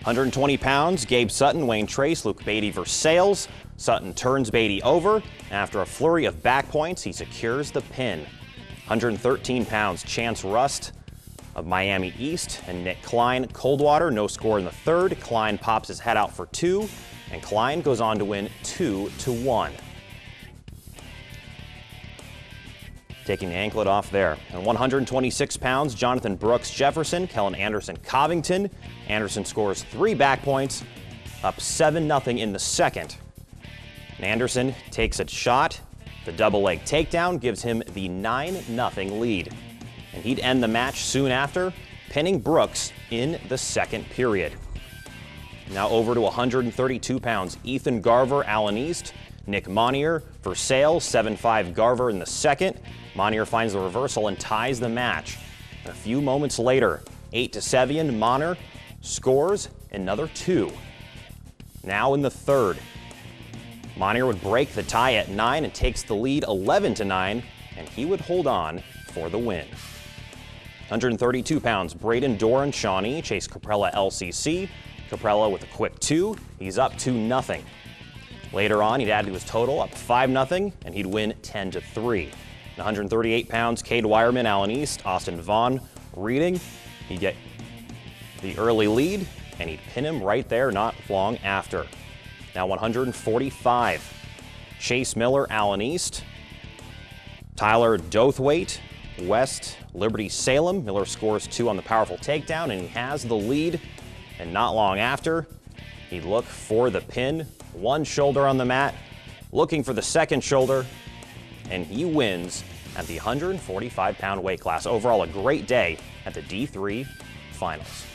120 pounds, Gabe Sutton, Wayne Trace, Luke Beatty Versailles. Sutton turns Beatty over. After a flurry of back points, he secures the pin. 113 pounds, Chance Rust of Miami East and Nick Klein, Coldwater. No score in the third. Klein pops his head out for two, and Klein goes on to win two to one. Taking the anklet off there. And 126 pounds, Jonathan Brooks Jefferson, Kellen Anderson Covington. Anderson scores three back points, up 7 0 in the second. And Anderson takes a shot. The double leg takedown gives him the 9 0 lead. And he'd end the match soon after, pinning Brooks in the second period. Now over to 132 pounds, Ethan Garver, Allen East, Nick Monier Versailles, 7-5 Garver in the second. Monier finds the reversal and ties the match. A few moments later, 8 to 7, Monier scores another two. Now in the third, Monier would break the tie at 9 and takes the lead 11 to 9, and he would hold on for the win. 132 pounds, Braden Doran, Shawnee, Chase Caprella LCC. Caprella with a quick two. He's up 2 nothing. Later on, he'd add to his total, up 5 0, and he'd win 10 to 3. 138 pounds, Cade Wireman, Allen East, Austin Vaughn, Reading. He'd get the early lead, and he'd pin him right there not long after. Now 145. Chase Miller, Allen East. Tyler Dothwaite, West Liberty Salem. Miller scores two on the powerful takedown, and he has the lead. And not long after, he'd look for the pin. One shoulder on the mat, looking for the second shoulder, and he wins at the 145 pound weight class. Overall, a great day at the D3 finals.